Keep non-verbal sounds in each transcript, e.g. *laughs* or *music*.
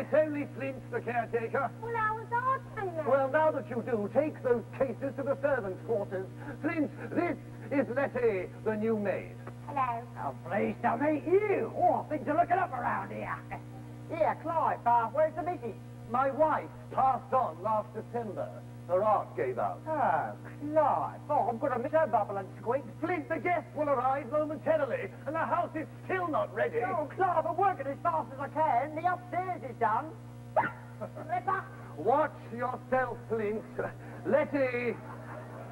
It's only Flint, the caretaker. Well, I was answering that. Well, now that you do, take those cases to the servants' quarters. Flint, this is Letty, the new maid. Hello. Oh, pleased to meet you. Oh, things are looking up around here. Here, Clive, uh, where's the missus? My wife passed on last December. Her aunt gave out. Oh, Clive. Oh, I'm going to miss her bubble and squeak. Flint, the guests will arrive momentarily, and the house is still not ready. Oh, Clive, I'm working as fast as I can. The upstairs is done. Ripper. *laughs* Watch yourself, Flint. Letty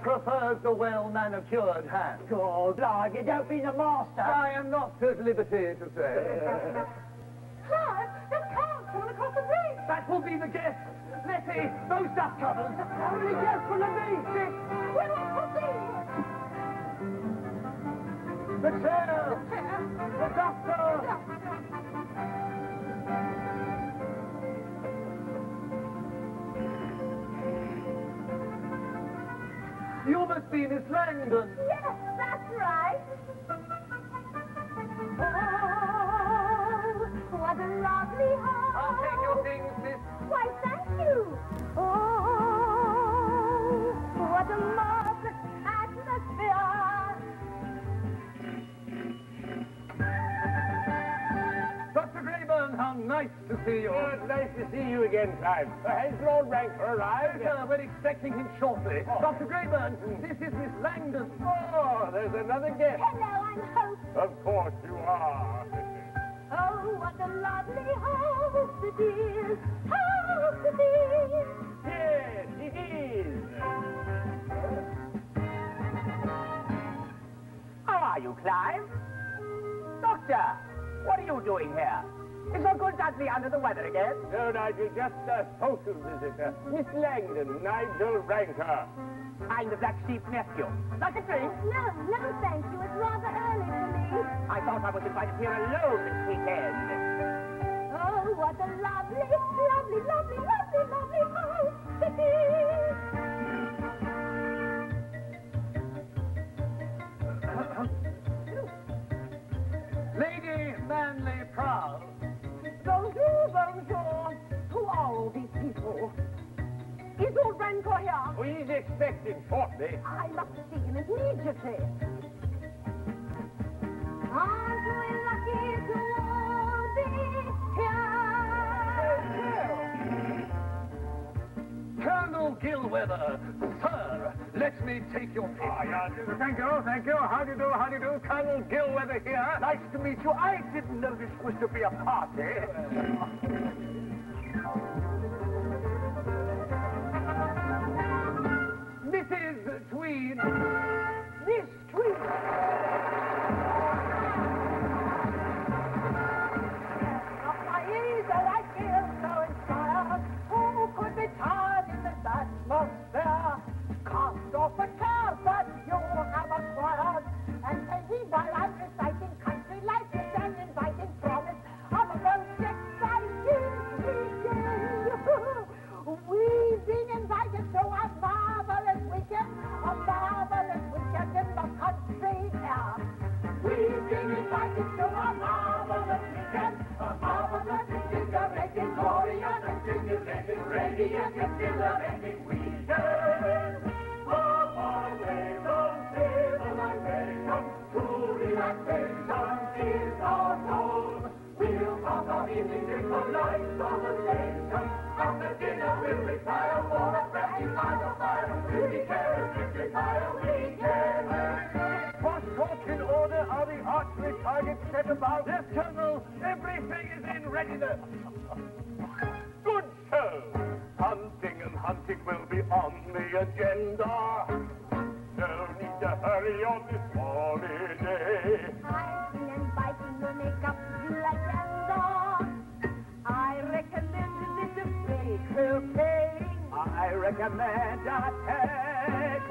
prefers the well-manicured hand. Oh, Clive, you don't mean the master. I am not at liberty to say. *laughs* Clive, there's cars coming across the bridge. that will be the guests. Letty, those dust covers. How many guests will there be? Six. We're on proceed. The chair. The doctor. You must be Miss Langdon. Yes, that's right. Oh, what a lovely house. I'll take your things. Why, thank you. Oh, what a marvelous atmosphere. Dr. Grayburn, how nice to see you. Oh, it's nice to see you again, Clive. Uh, has Lord Rancour arrived? Sir, we're expecting him shortly. Oh. Dr. Grayburn, this is Miss Langdon. Oh, there's another guest. Hello, I'm Hope. Of course you are. Oh, what a lovely house it is. House it is. yes, it is. How are you, Clive? Doctor, what are you doing here? Is Uncle Dudley under the weather again? No, Nigel, just a social visitor. Miss Langdon, Nigel Rancour. I'm the black sheep nephew. Like a drink? No, no, thank you. It's rather early for me. I thought I was invited here alone this weekend. Oh, what a lovely, lovely, lovely, lovely, lovely Rancour here? Oh, he's expected shortly. I must see him immediately. Aren't we lucky to all be here? Colonel Gilweather. Sir, let me take your pick. Ah, yeah, thank you, thank you. How do you do, how do you do? Colonel Gilweather here. Nice to meet you. I didn't know this was to be a party. Be tired in this? Cast off the cares that you have acquired. And while I'm reciting country targets set about. Yes, Colonel. Everything is in readiness. Will be on the agenda. No need to hurry on this holiday. Hiking and biking will make up the agenda. I recommend little break playing. I recommend a take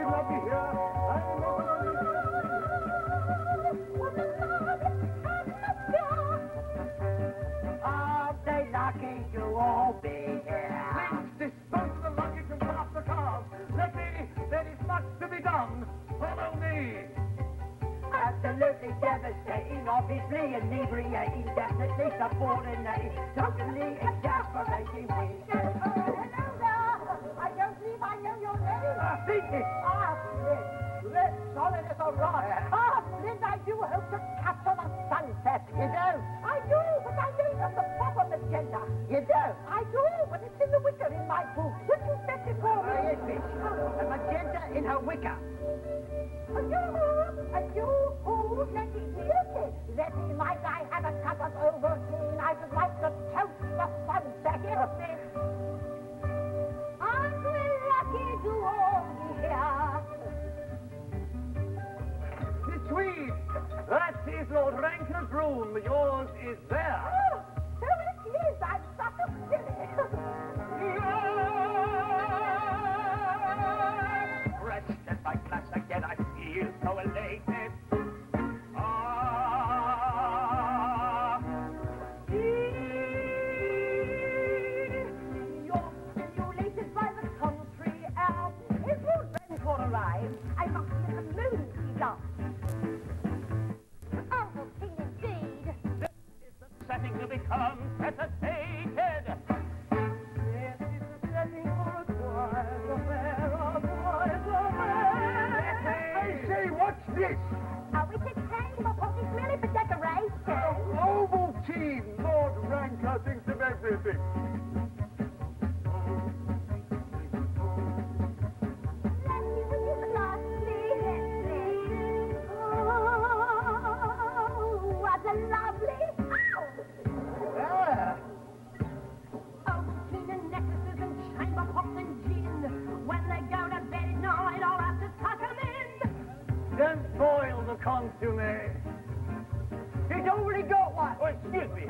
Absolutely devastating, obviously inebriating, definitely subordinating, totally exasperating. I don't believe I know your name. I think it. Ah, Flint. Flint, solid as a rock. Ah, Flint, I do hope to capture the sunset. You do? I do, but I ain't of the proper magenta. You do? I do, but it's in the wicker in my boot. What you fetch it for me? Oh, yes, bitch. A magenta in her wicker. Are you, are you, who, Letty,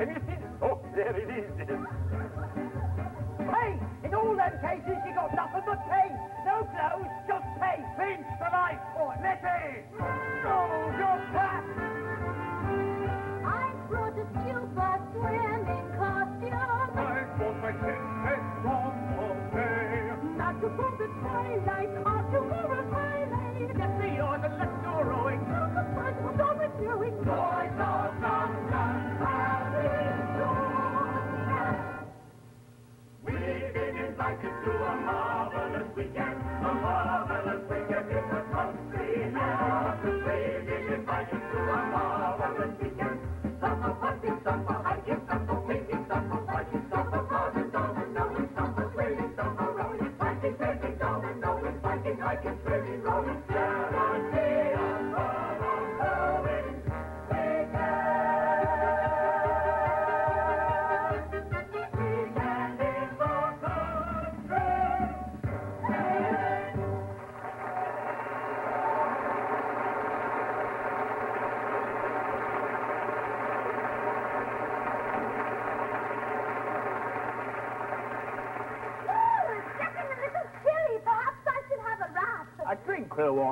*laughs* Oh, there it is. Hey, in all them cases, you got nothing but pay. No clothes, just pay. Pinch the light. Oh, Letty. Marvelous weekend, a marvelous weekend in the country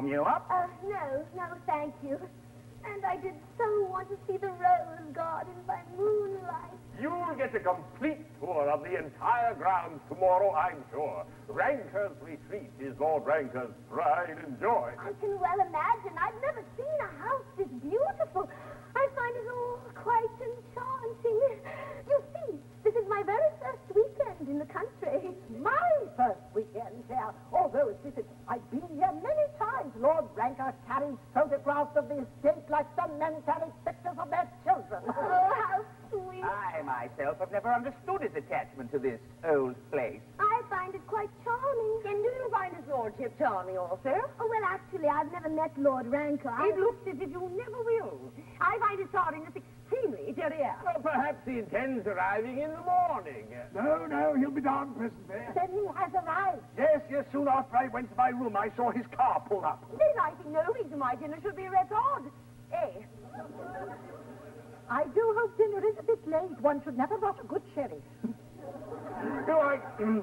warm you up. Uh, no, no, thank you. And I did so want to see the rose garden by moonlight. You'll get a complete tour of the entire grounds tomorrow, I'm sure. Rancour's Retreat is Lord Rancour's pride and joy. I can well imagine. I've never seen a house this beautiful. I find it all quite enchanting. You see, this is my very first weekend in the country. My photographs of the estate like some men carry pictures of their children. Oh, how sweet. I myself have never understood his attachment to this old place. I find it quite charming. And do you find his lordship charming also? Oh, well, actually, I've never met Lord Rancour. I- It looks as if you never will. I find his tardiness extremely extremely derriere. Well, perhaps he intends arriving in the morning. No, no, he'll be down presently. Then he has arrived. Yes, yes, soon after I went to my room, I saw his car pull up. Then I see no reason why dinner should be record. Eh? I do hope dinner is a bit late. One should never rush a good sherry. *laughs* No, I, mm,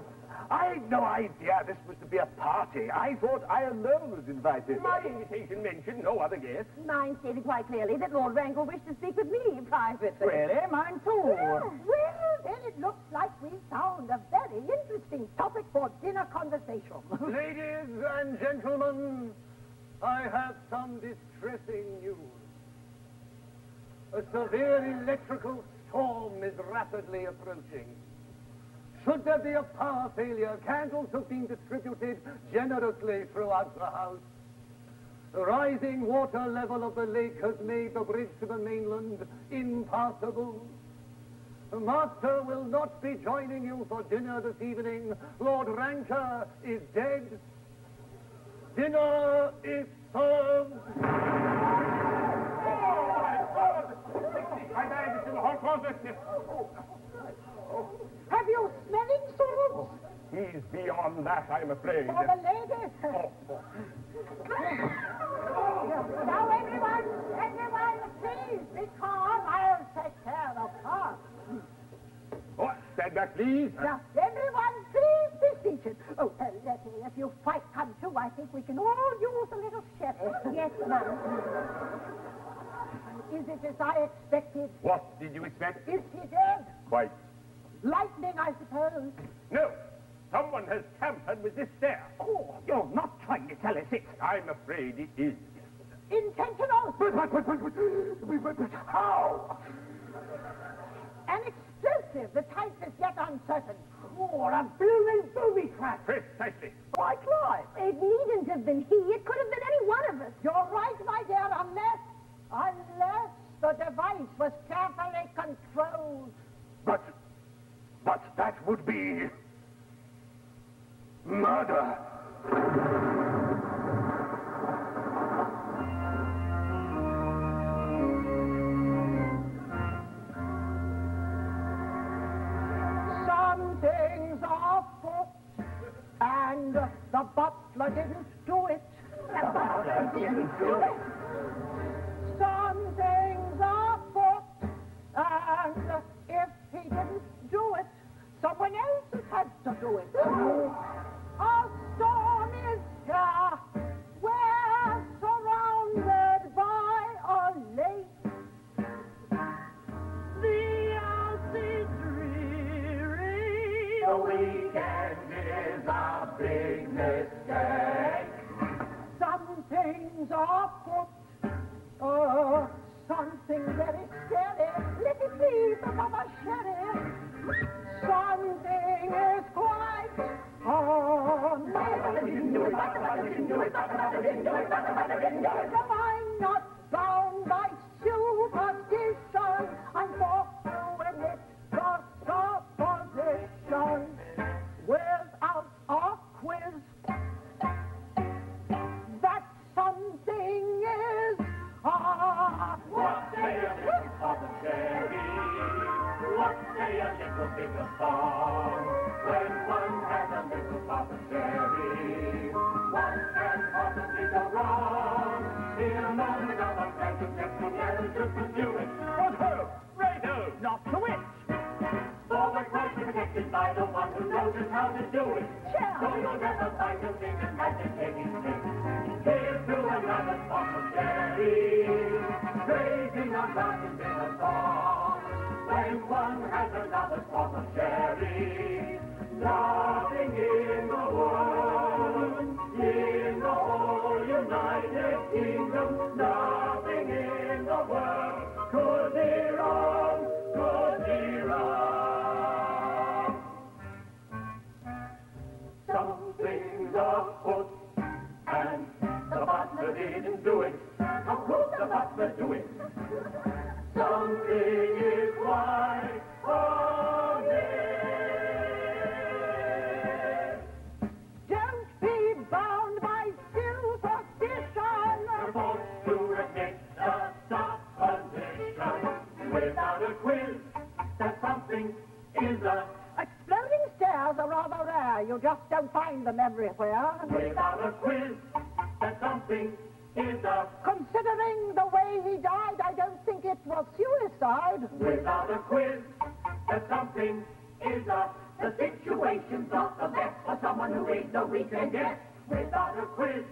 I had no idea this was to be a party. I thought I alone was invited. My invitation mentioned no other guests. Mine stated quite clearly that Lord Rancour wished to speak with me privately. Really? Mine too. Well, well, then it looks like we found a very interesting topic for dinner conversation. *laughs* Ladies and gentlemen, I have some distressing news. A severe electrical storm is rapidly approaching. Should there be a power failure, candles have been distributed generously throughout the house. The rising water level of the lake has made the bridge to the mainland impassable. The master will not be joining you for dinner this evening. Lord Rancour is dead. Dinner is served. Oh, I died in the hall closet. Have you smelling salts He's beyond that, I'm afraid. for the ladies? now, everyone, everyone, please be calm. I'll take care of her. Oh, stand back, please. Now, everyone, please be seated. Oh, uh, Letty, if you quite come to, I think we can all use a little sherry. *laughs* Yes, ma'am. Is it as I expected? What did you expect? Is he dead? Quite. Lightning, I suppose. No. Someone has tampered with this stair. Oh, you're not trying to tell us it. I'm afraid it is. Intentional. But, but, but, but, but, but, but how? An explosive. The type is yet uncertain. Or a blooming booby trap. Precisely. Why, Clive? It needn't have been he. It could have been any one of us. You're right, my dear, unless, unless the device was carefully controlled. But, but that would be murder. Some things are afoot, and the butler didn't do it. *laughs* The butler didn't do it. And uh, if he didn't do it, someone else had to do it. A storm is here. We're surrounded by a lake. The house is dreary. The weekend is a big mistake. Some things are afoot. Oh, uh, something very scary. Be the Mama Sherry. Something is quite on. Am I not bound by superstition? A little Papa Cherry, what can possibly go wrong? In a moment of unpleasantness, together to pursue it. But ho! Righto! Not to it. Forward protected by the one who knows just how to do it. So you'll never find a thing that magic taking place. Here's to another Papa Cherry, praising our mountains in a song. When one has another Papa Cherry, nothing in the world, in the whole United Kingdom, nothing in the world could be wrong, could be wrong. Something's afoot, and the butler didn't do it. How could the butler do it? Something is amiss. Find them everywhere. Without a quiz, that something is a. Considering the way he died, I don't think it was suicide. Without a quiz, that something is a. The situation's not the best for someone who ain't no weekend guest. Without a quiz,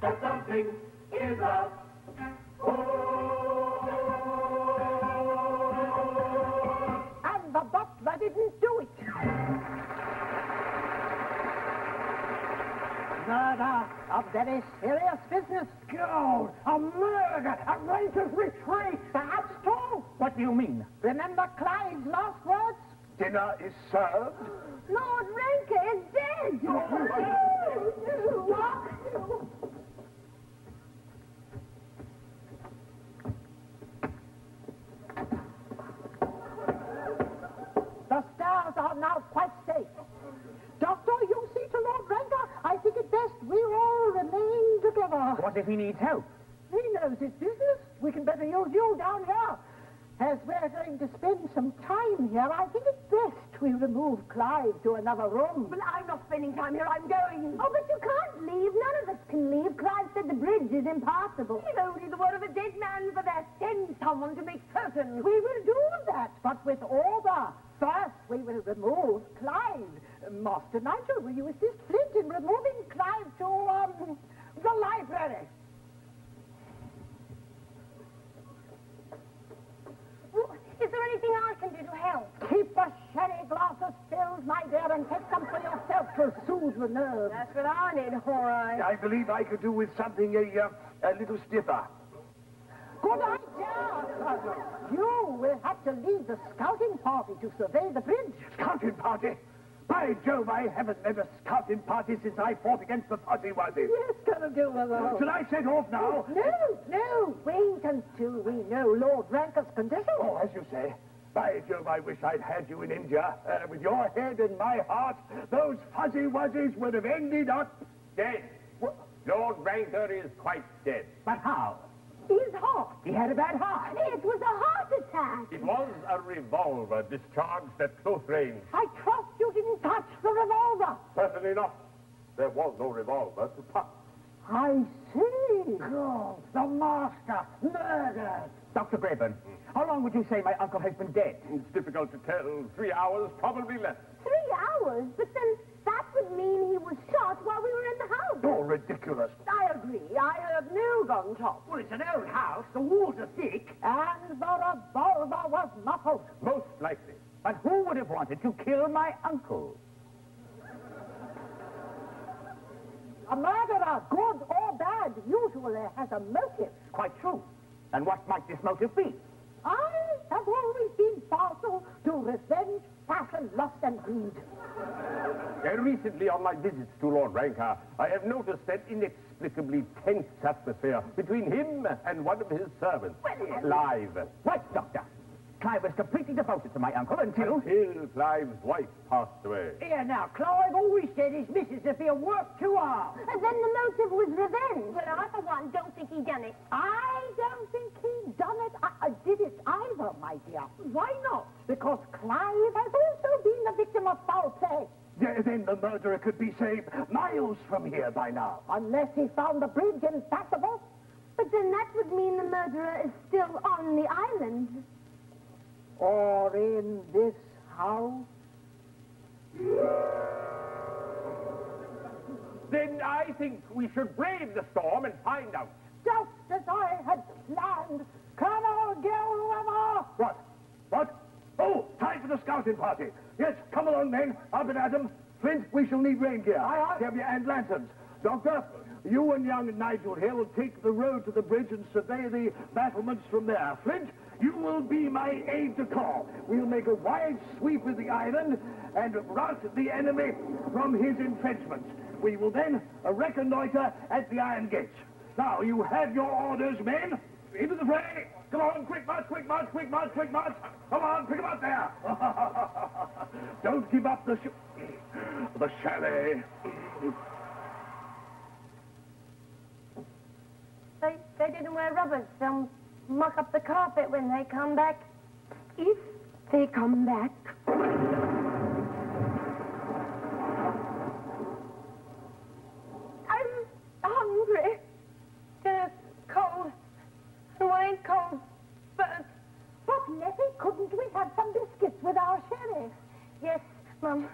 that something is a. Oh. Murder, a very serious business. Gold, a murder, a Rancour's retreat. Perhaps two. What do you mean? Remember Clive's last words? Dinner is served. Lord Rancour is dead! Oh, the stairs are now quite safe. Doctor, you see to Lord Rancour. I think it best we all remain together. What if he needs help? He knows his business. We can better use you down here. As we're going to spend some time here, I think it's best we remove Clive to another room. Well, I'm not spending time here. I'm going. Oh, but you can't leave. None of us can leave. Clive said the bridge is impassable. He's only the word of a dead man for that. Send someone to make certain. We will do that, but with order. First, we will remove Clive. Master Nigel, will you assist Flint in removing Clive to, um, the library? Is there anything I can do to help? Keep the sherry glasses filled, my dear, and take some for yourself to soothe the nerves. That's what I need, all right. I believe I could do with something a, uh, a little stiffer. Good idea. You will have to lead the scouting party to survey the bridge. Scouting party? By Jove, I haven't led a scouting party since I fought against the Fuzzy Wuzzy. Yes, gonna do with all. Should I set off now? No, no, wait until we know Lord Rancour's condition. Oh, as you say. By Jove, I wish I'd had you in India. Uh, with your head and my heart, those Fuzzy Wuzzies would have ended up Dead. Lord Ranker is quite dead. But how? His heart. He had a bad heart. It was a heart attack. It was a revolver discharged at close range. I trust you didn't touch the revolver. Certainly not. There was no revolver to touch. I see. Oh, the master, murdered. Dr. Grayburn, hmm. how long would you say my uncle has been dead? It's difficult to tell. Three hours, probably less. Three hours? But then that would mean he was shot while we were in the house. Oh, ridiculous. I agree. I heard no gun top. Well, it's an old house. The walls are thick. And the revolver was muffled. Most likely. But who would have wanted to kill my uncle? A murderer, good or bad, usually has a motive. Quite true. And what might this motive be? I have always been partial to revenge, passion, lust, and greed. Uh, recently, on my visits to Lord Rancour, I have noticed an inexplicably tense atmosphere between him and one of his servants, Clive. Right, Doctor. Clive was completely devoted to my uncle until... Until Clive's wife passed away. Here now, Clive always said his missus if he worked too hard. And then the motive was revenge. Well, I, for one, don't think he done it. I don't think he done it. I, I did it either, my dear. Why not? Because Clive has also been the victim of foul play. Yeah, then the murderer could be, say, miles from here by now. Unless he found the bridge impassable. But then that would mean the murderer is still on the island. Or in this house. Then I think we should brave the storm and find out. Just as I had planned. Colonel Gilweather! What? What? Oh, time for the scouting party. Yes, come along, men. Up and Adam. Flint, we shall need rain gear. Aye, aye. and lanterns. Doctor, you and young Nigel here will take the road to the bridge and survey the battlements from there. Flint, you will be my aide de camp. We'll make a wide sweep of the island and rout the enemy from his entrenchments. We will then reconnoiter at the iron gates. Now, you have your orders, men. Into the fray. Come on, quick march, quick march, quick march, quick march. Come on, pick 'em up there. *laughs* Don't give up the sh- the chalet. They, they didn't wear rubbers. They'll muck up the carpet when they come back. If they come back. wine cold. But, but Letty, couldn't we have some biscuits with our sherry? Yes, Mum.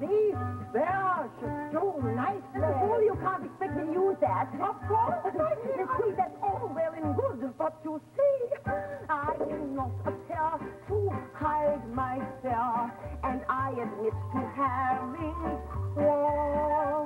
these? bears are so nice there. Well, you can't expect me to use that. Of course I can. *laughs* You see, that's all well and good, but you see, I cannot appear to hide myself, and I admit to having wrong.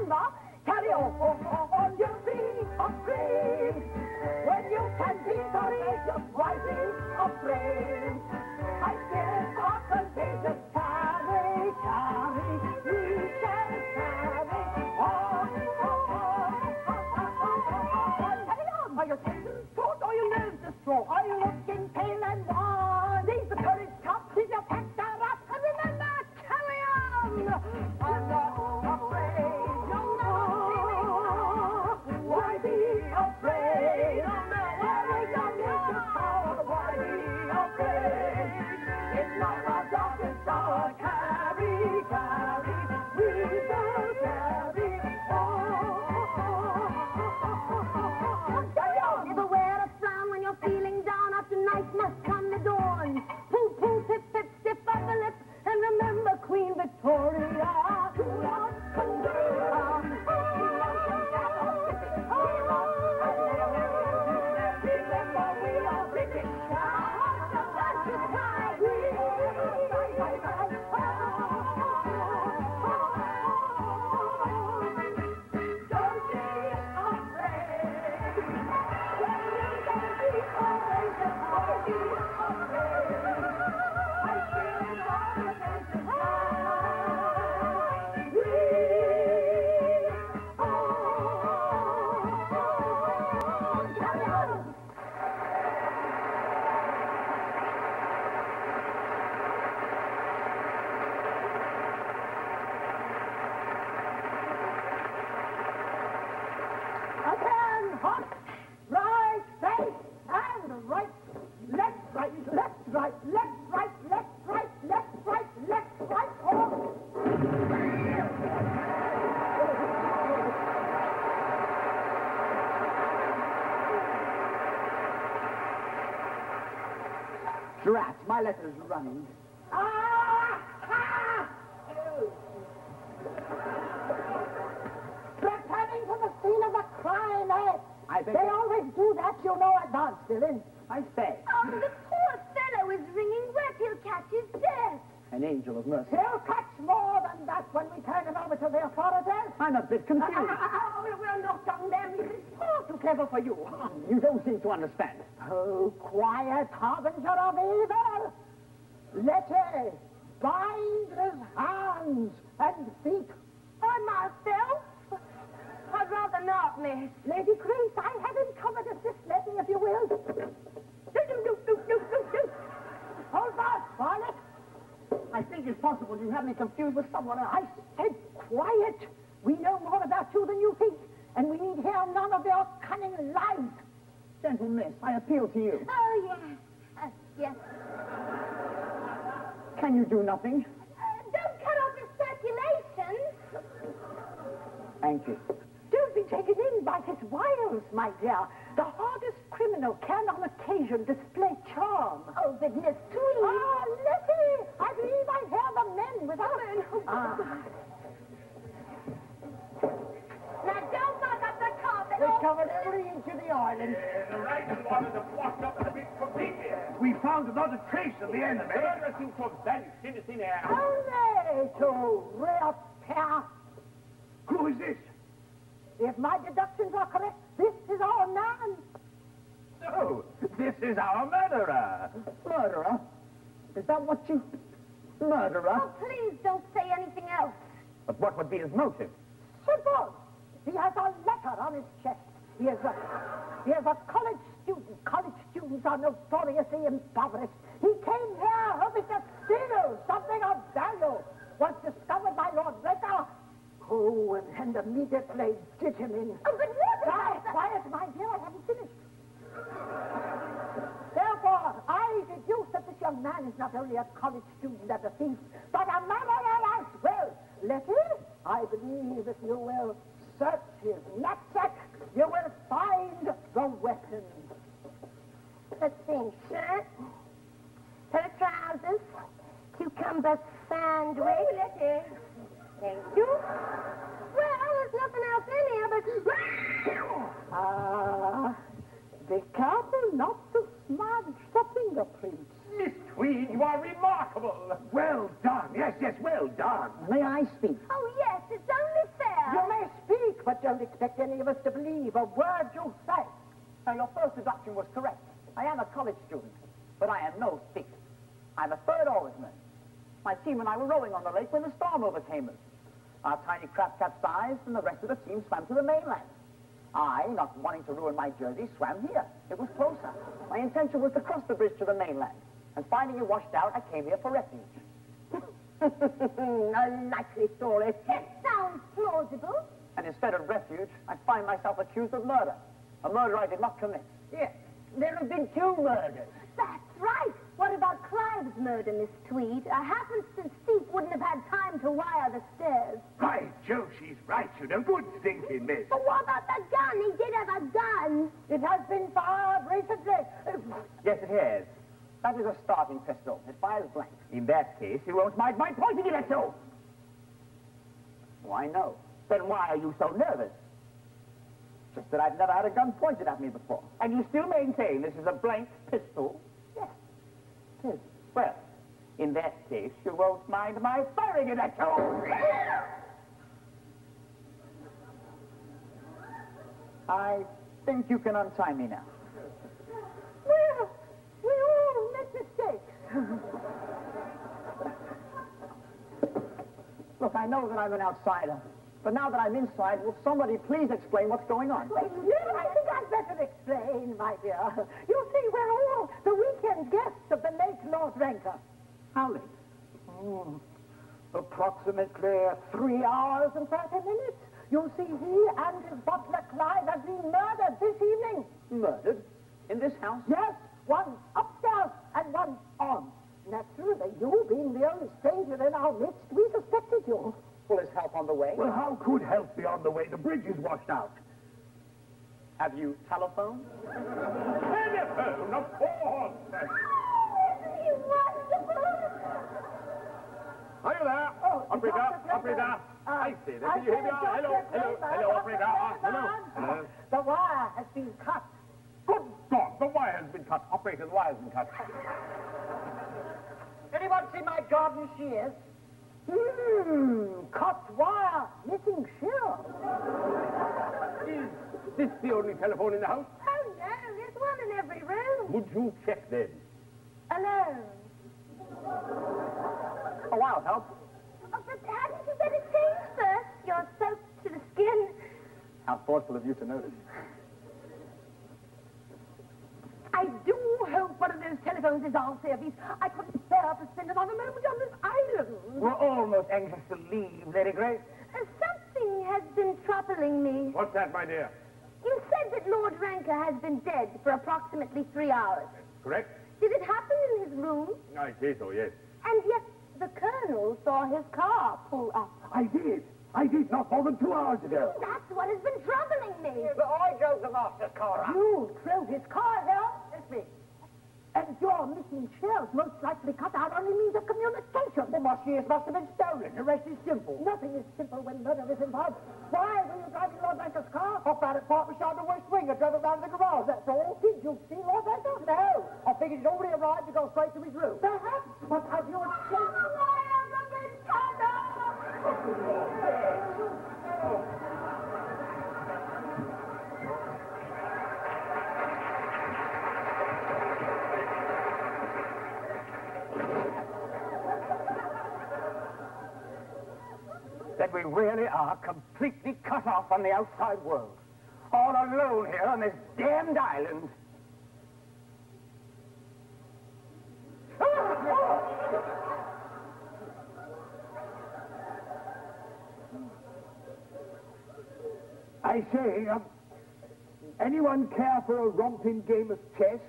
remember, carry on, on, on your feet, afraid. When you can be courageous, rising afraid. father of evil, let her bind his hands and feet. I myself? I'd rather not, miss. Lady Grace, I have uncovered covered a this lady, if you will. Do, do, do, do, do, do, do. Hold fast, Violet. I think it's possible you have me confused with someone else. I said quiet. We know more about you than you think, and we need hear none of your cunning lies. Gentle miss, I appeal to you. Oh, do nothing? Uh, don't cut off his circulation. Thank you. Don't be taken in by his wiles, my dear. The hardest criminal can, on occasion, display charm. Oh, but Miss his knapsack, you will find the weapon. Let's see. Shirt, pair of trousers, cucumber sandwich. Oh, Letty. Thank you. Well, there's nothing else in here but... Ah, be careful not to smudge the fingerprints. Miss Tweed, you are remarkable. Well done. Yes, yes, well done. May I speak? Oh, yes, it's only fair. You may speak, but don't expect any of us to believe a word you say. Now, your first deduction was correct. I am a college student, but I am no thief. I'm a third oarsman. My team and I were rowing on the lake when the storm overcame us. Our tiny craft capsized, and the rest of the team swam to the mainland. I, not wanting to ruin my jersey, swam here. It was closer. My intention was to cross the bridge to the mainland. And finding it washed out, I came here for refuge. *laughs* a likely story. It sounds plausible. And instead of refuge, I find myself accused of murder. A murder I did not commit. Yes, there have been two murders. That's right. What about Clive's murder, Miss Tweed? A happenstance thief wouldn't have had time to wire the stairs. By Jove, she's right, you know. Good thinking, miss. But what about the gun? He did have a gun. It has been fired recently. Yes, it has. That is a starting pistol. It fires blank. In that case, you won't mind my pointing it at you. Why, no. Then why are you so nervous? Just that I've never had a gun pointed at me before. And you still maintain this is a blank pistol? Yes. It is. Well, in that case, you won't mind my firing it at you. I think you can untie me now. Well, we all make mistakes. Look, I know that I'm an outsider. But now that I'm inside, will somebody please explain what's going on? Well, yeah, I think I'd better explain, my dear. You see, we're all the weekend guests of the late Lord Rancour. How late? Hmm. Approximately three hours and 30 minutes. You see, he and his butler Clive have been murdered this evening. Murdered? In this house? Yes, one upstairs and one on. Naturally, you being the only stranger in our midst, we suspected you. Will his help on the way? Well, how could help be on the way? The bridge is washed out. Have you telephoned? Telephone, of course. Isn't he wonderful? Are you there? Oh, operator, Dr. operator. Uh, I see that. Can you hear me? say, Hello, Dr. hello, Draper, hello, Dr. operator. Ah, hello, Draper. hello. The wire has been cut. Good God, the wire has been cut. Operator, the wire has been cut. Anyone see my garden shears? Hmm, cut wire, missing shear. Is this the only telephone in the house? Oh, no, there's one in every room. Would you check then? Alone. Oh, I'll help. Oh, but hadn't you better change first? You're soaked to the skin. How thoughtful of you to notice. I do hope one of those telephones is our service. I couldn't bear to spend another moment on this island. We're almost anxious to leave, Lady Grace. Uh, something has been troubling me. What's that, my dear? You said that Lord Rancour has been dead for approximately three hours. Correct? Did it happen in his room? I say so, yes. And yet the Colonel saw his car pull up. I did. I did, not more than two hours ago. That's what has been troubling me. But I drove the master's car up. You drove his car here? It's me. And your missing shells most likely cut out only means of communication. The Mosquitoes must have been stolen. The rest is simple. Nothing is simple when murder is involved. Why were you driving Lord Rancour's car? I found it parked beside the west wing. I drove it round to the garage, that's all. Did you see Lord Rancour? No. I figured he'd already arrived to go straight to his room. Perhaps. But have you escaped? That we really are completely cut off from the outside world. All alone here on this damned island. I say, um, anyone care for a romping game of chess?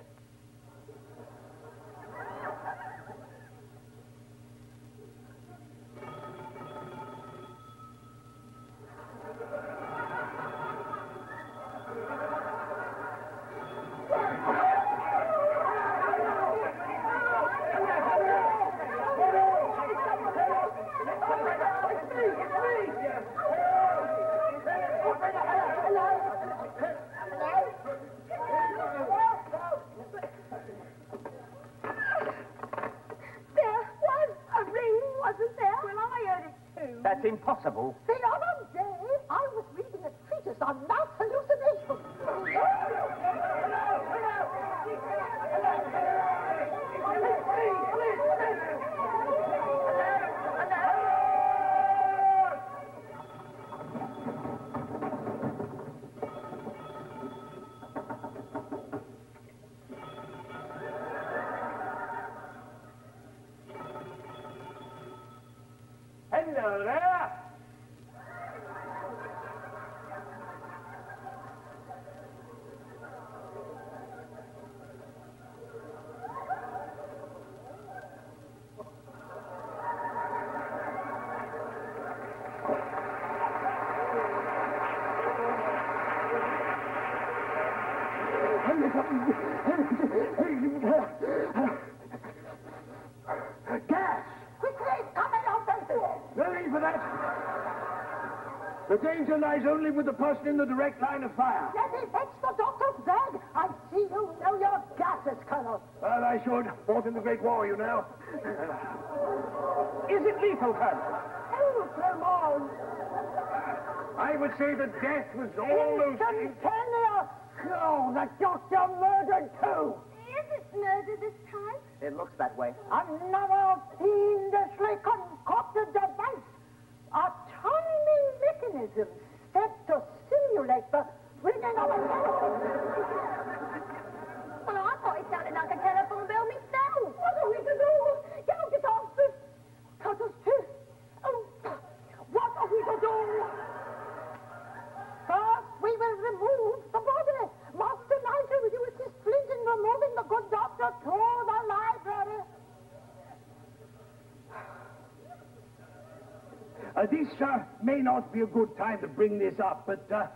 That's impossible. The other with the person in the direct line of fire. Let me fetch the doctor's bag. I see you know your gases, Colonel. Well, I should. Fought in the Great War, you know. Is it lethal, Colonel? Oh, come on. I would say that death was almost... Instantaneous. Oh, the doctor murdered too. Is it murder this time? It looks that way. Another fiendishly concocted device. A tiny mechanism set to the ringing of a telephone. Well, I thought it sounded like a telephone bell myself. What are we to do? Get get off this. Cut us to. Oh, what are we to do? First, we will remove the body. Master Nigel, will you assist Flint in removing the good doctor to the library? Uh, this uh, may not be a good time to bring this up, but uh,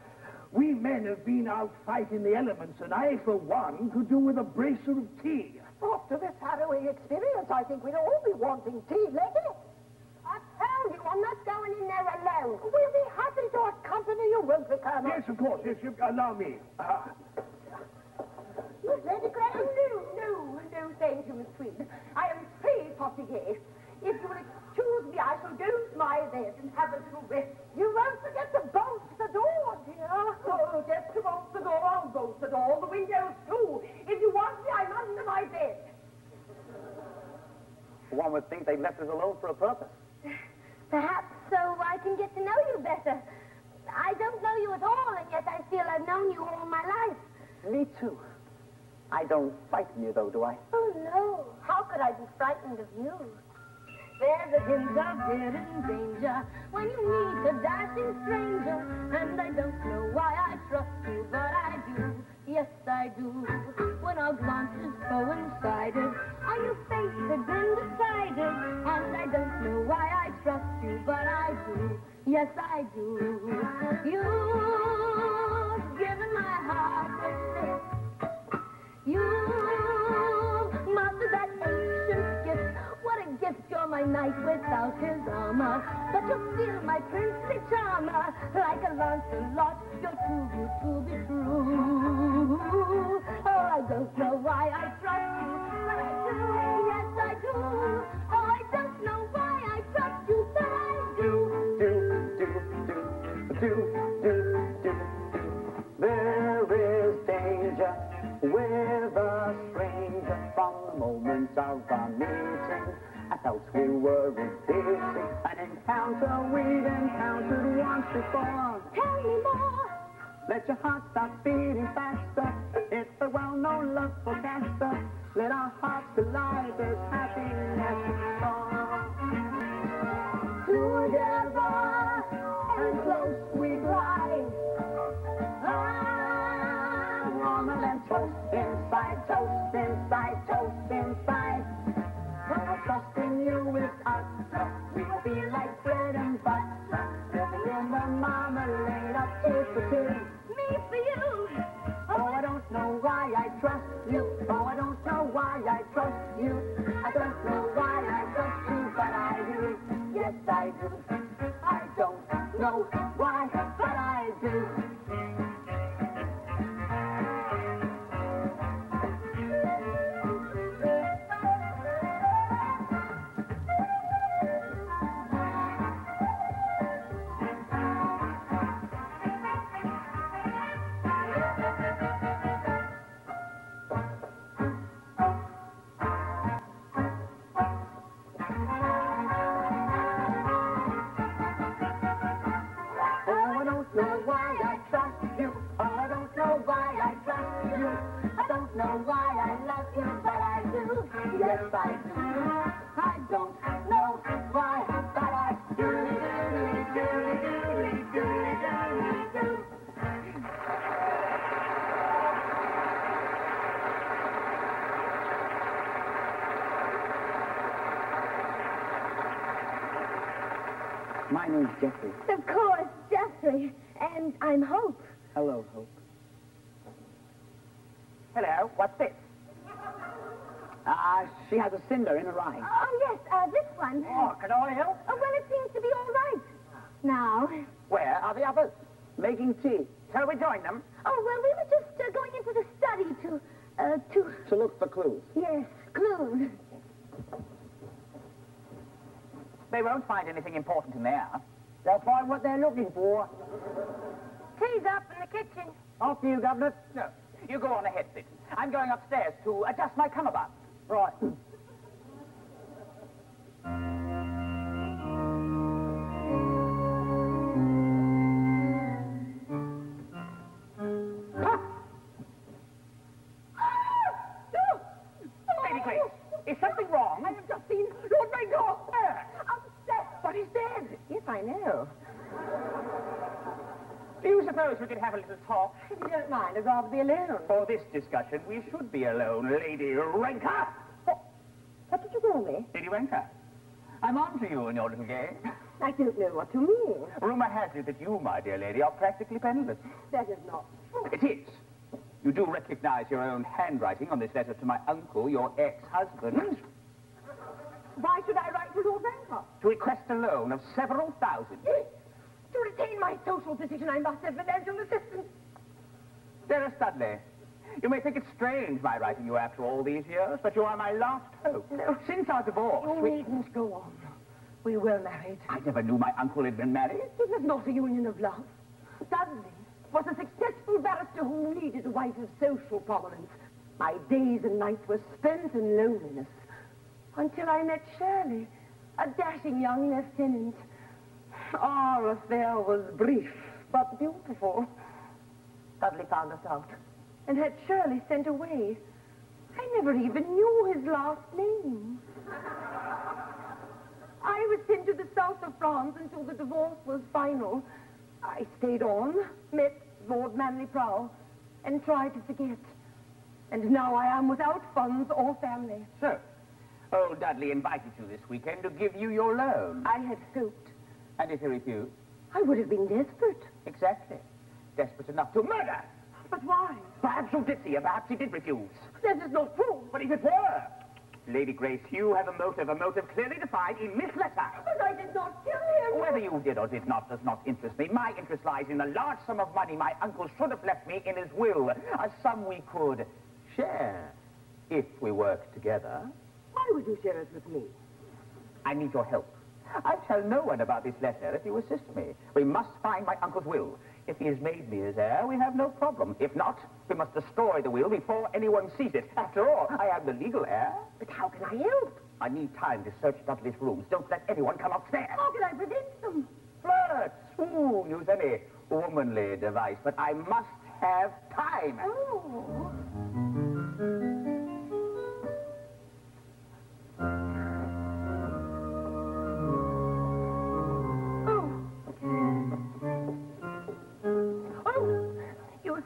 we men have been out fighting the elements, and I, for one, could do with a bracer of tea. After this harrowing experience, I think we'd all be wanting tea, Letty. I tell you I'm not going in there alone. We'll be happy to accompany you, won't we, Colonel? Yes, of course. Yes, you allow me. Uh, Miss Lady Graham? No, no, no, thank you, Miss Tweed. I am très fatiguée. If you will excuse me, I shall go to my bed and have a little rest. You won't forget to bolt the door, dear. Oh, just to bolt the door, I'll bolt the door, the windows too. If you want me, I'm under my bed. One would think they'd left us alone for a a purpose. Perhaps so I can get to know you better. I don't know you at all, and yet I feel I've known you all my life. Me too. I don't frighten you, though, do I? Oh, no. How could I be frightened of you? There's a hint of fear and danger when you meet a dashing stranger. And I don't know why I trust you, but I do. Yes, I do. When our glances coincided, and your face had been decided. And I don't know why I trust you, but I do. Yes, I do. You've given my heart a lift. You You're my knight without his armor. But you're still my princely charmer. Like a Lancelot, you're too good to be true. Oh, I don't know why I trust you, but I do. Yes, I do. Oh, I don't know why before. Tell me more. Let your heart start beating faster. It's a well-known love for forecaster. Let our hearts collide. There's happiness in store. Together and close we glide. Ah, warmer than toast inside, toast inside, toast inside. Oh, trusting you with us, we feel like bread and butter. In the marmalade of tears for two. Me for you. Oh, I don't know why I trust you. Oh, I don't know why I trust you. I don't know why I trust you, but I do. Yes, I do. I don't know why, but I do. Why I trust you. Oh, I don't know why I trust you. I don't know why I love you, but I do. Yes, I do. I don't know why, but I do. Do, do, do, do, do, do, do. My name's Geoffrey. Of course, Geoffrey. And I'm Hope. Hello, Hope. Hello, what's this? Ah, she has a cinder in her eye. Oh, yes, uh, this one. Oh, can I help? Oh, well, it seems to be all right. Now. Where are the others? Making tea. Shall we join them? Oh, well, we were just uh, going into the study to, uh, to, To look for clues. yes, clues. They won't find anything important in there. They'll find what they're looking for. Tea's up in the kitchen. After you, Governor. No, you go on ahead, Sid. I'm going upstairs to adjust my cummerbund. Right. Lady Grace, is something wrong? I have just seen Lord Rancour. Upset. But he's dead. Yes, I know. Do you suppose we could have a little talk? If you don't mind, I'd rather be alone. For this discussion, we should be alone, Lady Rancour. What what did you call me? Lady Rancour, I'm on to you in your little game. I don't know what to mean. Rumor has it that you, my dear lady, are practically penniless. That is not true. It is. You do recognize your own handwriting on this letter to my uncle, your ex-husband, Why should I write to Lord Bancroft? to request a loan of several thousand. To retain my social position, I must have financial assistance. Dearest Dudley, you may think it strange my writing you after all these years, but you are my last hope. No. Since our divorce, You we... needn't go on. We were married. I never knew my uncle had been married. It was not a union of love. Dudley was a successful barrister who needed a wife of social prominence. My days and nights were spent in loneliness until I met Shirley. a dashing young lieutenant. Our affair was brief, but beautiful. Dudley found us out and had Shirley sent away. I never even knew his last name. I was sent to the south of France until the divorce was final. I stayed on, met Lord Manley Prowl, and tried to forget. And now I am without funds or family. So, old Dudley invited you this weekend to give you your loan. I had hoped. And if he refused? I would have been desperate. Exactly. Desperate enough to murder. But why? Perhaps you did see, perhaps he did refuse. That is not true. But if it were? Lady Grace, you have a motive, a motive clearly defined in Miss Letter. But I did not kill him. Whether you did or did not does not interest me. My interest lies in the large sum of money my uncle should have left me in his will. A sum we could share if we worked together. Why would you share it with me? I need your help. I tell no one about this letter if you assist me. We must find my uncle's will. If he has made me his heir, we have no problem. If not, we must destroy the will before anyone sees it. After all, I am the legal heir. But how can I help? I need time to search Dudley's rooms. Don't let anyone come upstairs. How can I prevent them? Flirt, swoon, use any womanly device, but I must have time. Oh.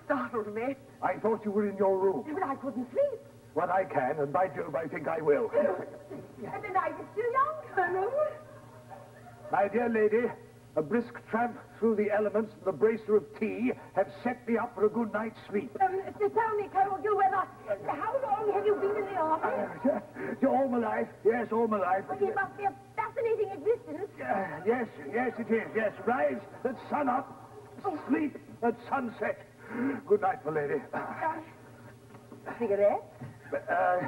Startled me. I thought you were in your room. But I couldn't sleep. Well, I can, and by Jove, I think I will. And the night is still young, Colonel. My dear lady, a brisk tramp through the elements and the bracer of tea have set me up for a good night's sleep. Um, to tell me, Colonel Gilweather, how long have you been in the army? Uh, all my life, yes, all my life. Well, it must be a fascinating existence. Uh, yes, yes, it is. Yes, rise at sun up, sleep at sunset. Good night, my lady. Cigarette? Uh,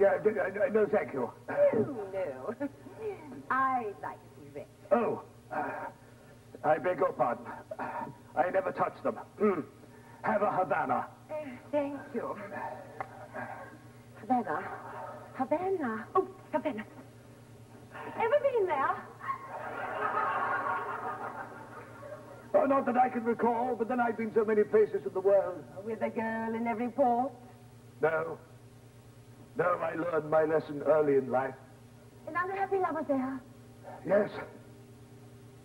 yeah, uh, no, thank you. Oh, no. I'd like a cigarette. Oh, uh, I beg your pardon. I never touch them. Hmm. Have a Havana. Uh, thank you. Havana. Havana. Oh, Havana. Ever been there? Oh, not that I can recall, but then I've been so many places in the world. With a girl in every port? No. No, I learned my lesson early in life. An unhappy love affair? Yes.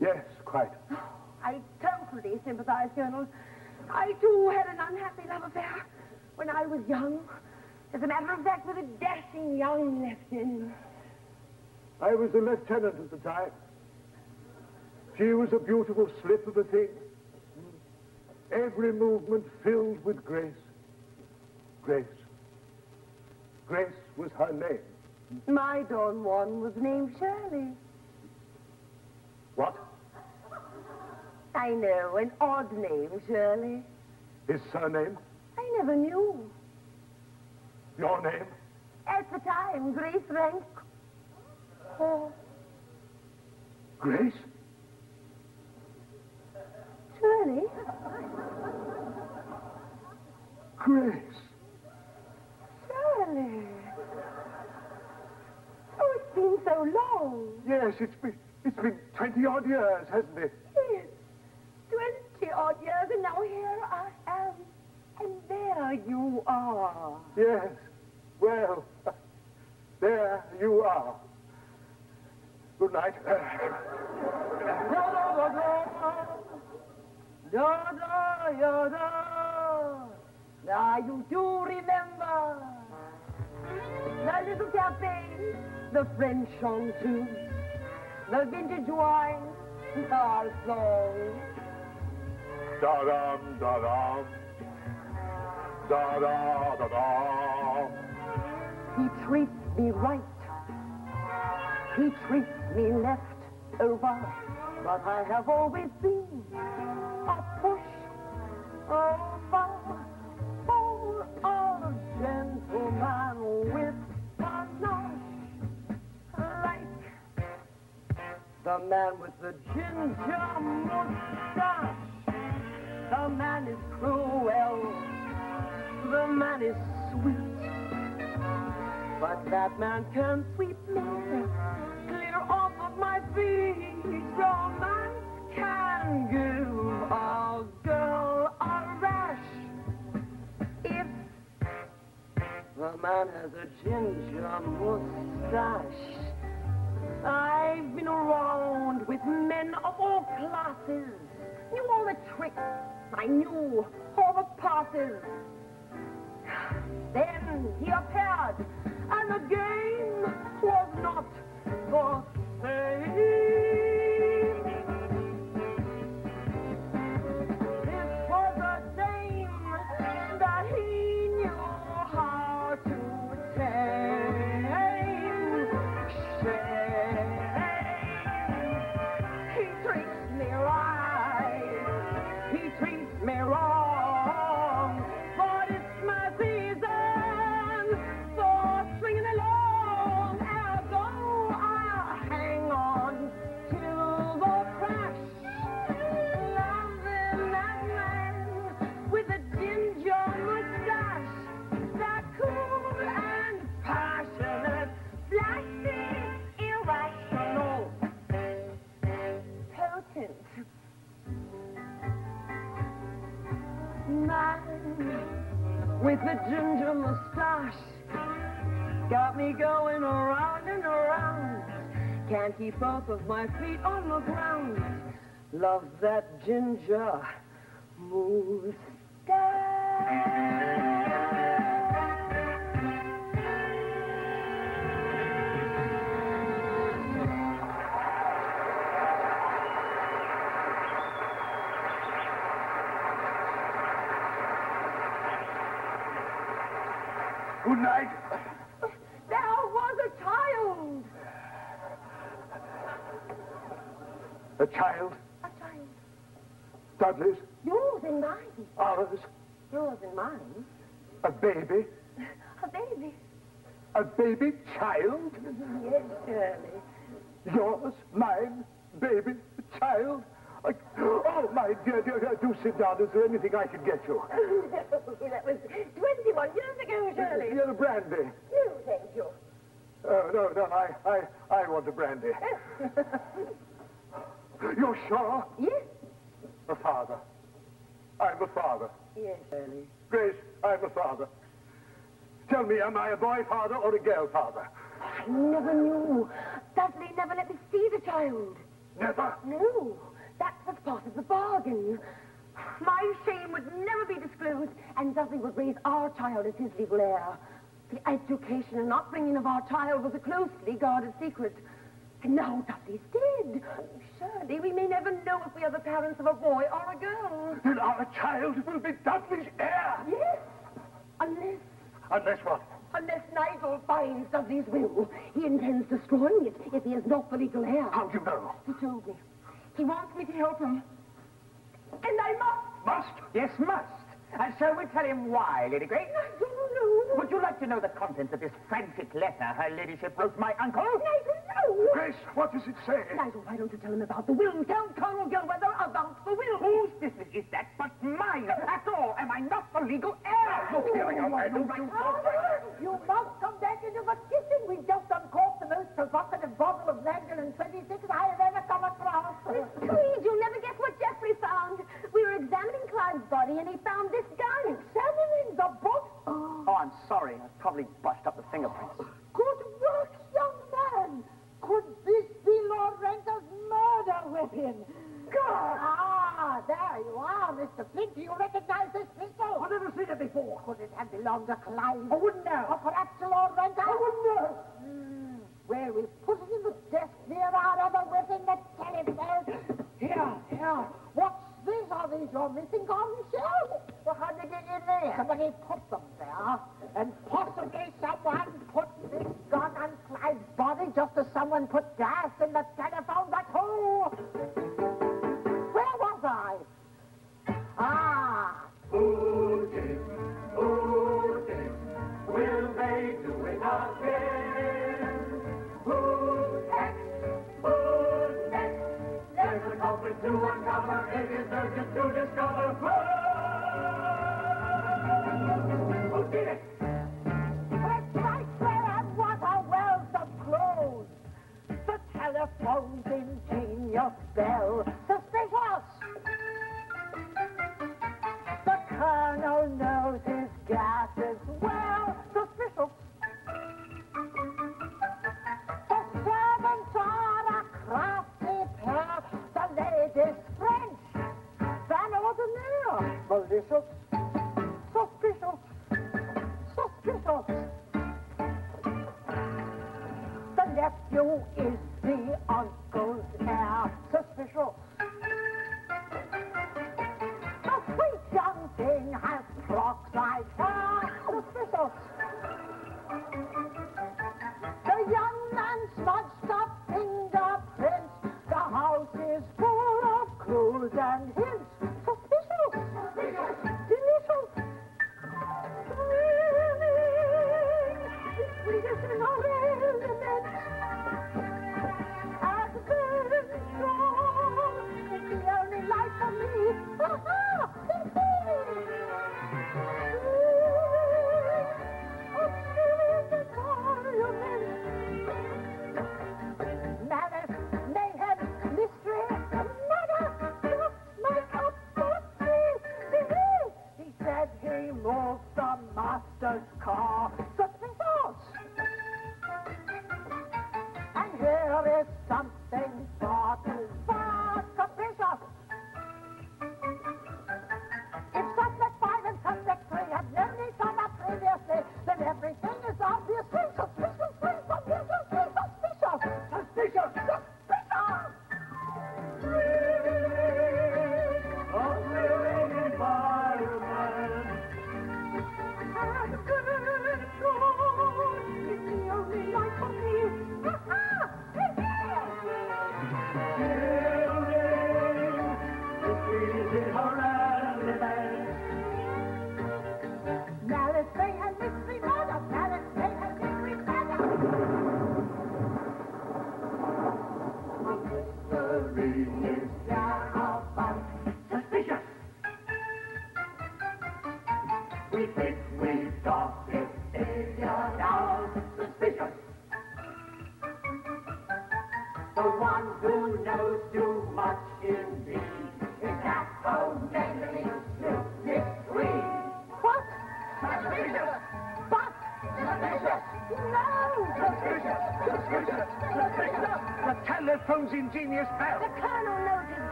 Yes, quite. *sighs* I totally sympathize, Colonel. I, too, had an unhappy love affair when I was young. As a matter of fact, with a dashing young lieutenant. I was a lieutenant at the time. She was a beautiful slip of a thing. Every movement filled with grace. Grace. Grace was her name. My Don Juan was named Shirley. What? I know, an odd name, Shirley. His surname? I never knew. Your name? At the time, Grace Rank. Oh, Grace? Shirley? Grace. Shirley. Oh, it's been so long. Yes, it's been, it's been 20 odd years, hasn't it? Yes. Twenty odd years, and now here I am. And there you are. Yes. Well, *laughs* there you are. Good night. *laughs* Da da ya da. Now you do remember the little cafe, the French chanteuse, the vintage wine, our song. Da-dum, da-dum. Da-da-da-da. He treats me right. He treats me left over. But I have always been a push for a gentleman with panache. Like the man with the ginger mustache. The man is cruel. The man is sweet. But that man can sweep me clear off of my feet. The man has a ginger mustache. I've been around with men of all classes. Knew all the tricks. I knew all the passes. Then he appeared, and the game was not the same. With the ginger mustache. Got me going around and around. Can't keep both of my feet on the ground. Love that ginger Good night. There was a child. A child. A child. Dudley's. Yours and mine. Ours. Yours and mine. A baby. A baby. A baby child. Yes, Shirley. Yours, mine, baby, child. I, oh, my dear, dear, dear, do sit down. Is there anything I can get you? *laughs* no, that was 21 years ago, Shirley. You're a brandy. No, thank you. Oh, no, no, I, I, I want a brandy. Oh. *laughs* You're sure? yes? A father. I'm a father. Yes, Shirley. Grace, I'm a father. Tell me, am I a boy father or a girl father? I never knew. Dudley never let me see the child. Never. No, that was part of the bargain. My shame would never be disclosed, and Dudley would raise our child as his legal heir. The education and upbringing of our child was a closely guarded secret. And now Dudley's dead. Surely we may never know if we are the parents of a boy or a girl. Then our child will be Dudley's heir. Yes, unless Unless what? unless Nigel finds Dudley's will. He intends destroying it if he is not the legal heir. How do you know? He told me. He wants me to help him. And I must. Must? Yes, must. And shall we tell him why, Lady Grace? I don't know. Would you like to know the contents of this frantic letter her ladyship wrote my uncle? I don't know. Grace, what does it say? Nigel, why don't you tell him about the will? Tell Colonel Gilweather about the will. Whose business is that but mine? At all, am I not the legal heir? Look here, man, don't you... Must come back into the kitchen. We just most provocative bottle of Magdalen 26 I have ever come across. Please, you'll never guess what Geoffrey found. We were examining Clive's body, and he found this gun. Examining the book. Oh, I'm sorry. I probably bust up the fingerprints. Good work, young man. Could this be Lord Rancour's murder weapon? God! Ah, there you are, Mr. Flint. Do you recognize this pistol? I've never seen it before. Could it have belonged to Clive? I wouldn't know. Or perhaps to Lord Rancour? I wouldn't know. Hmm. Well, we put it in the desk near our other weapon, the telephone. Here, here. What's this? Are these your missing garden shells? Well, how'd they get in there? Somebody put them there. And possibly someone put this gun on Clive's body just as someone put gas in the telephone. But who? Where was I? Ah, Who did, who did, will they do it again? There's a to uncover. It is urgent to discover. Who, did it? It's right where I want a of. The telephone's in genius' bell. puissance, sans puissance, sans puissance. The left you is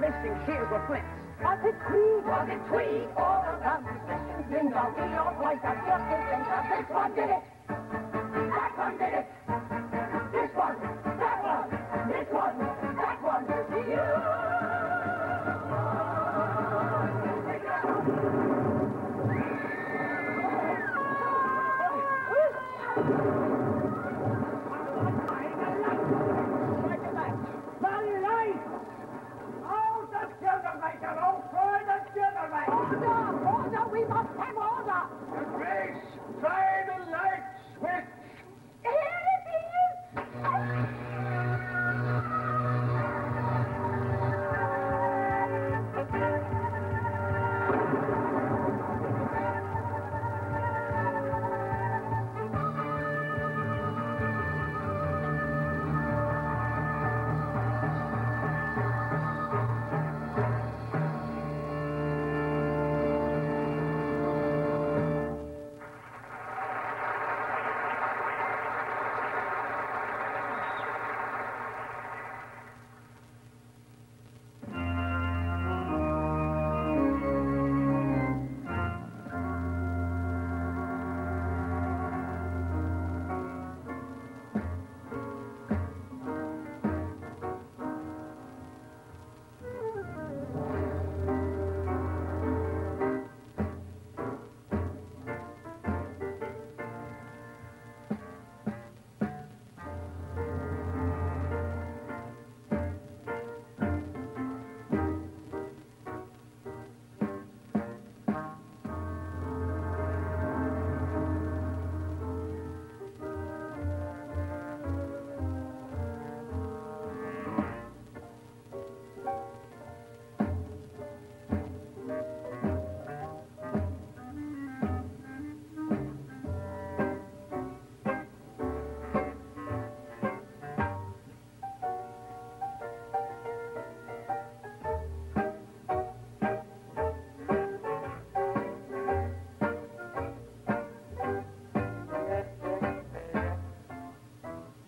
missing shears were flint. Was it tweed? Was it tweed? All the this missing thing, are we all right? I've got to think this one, did it? Order, order, we must have order. The grace, try the lights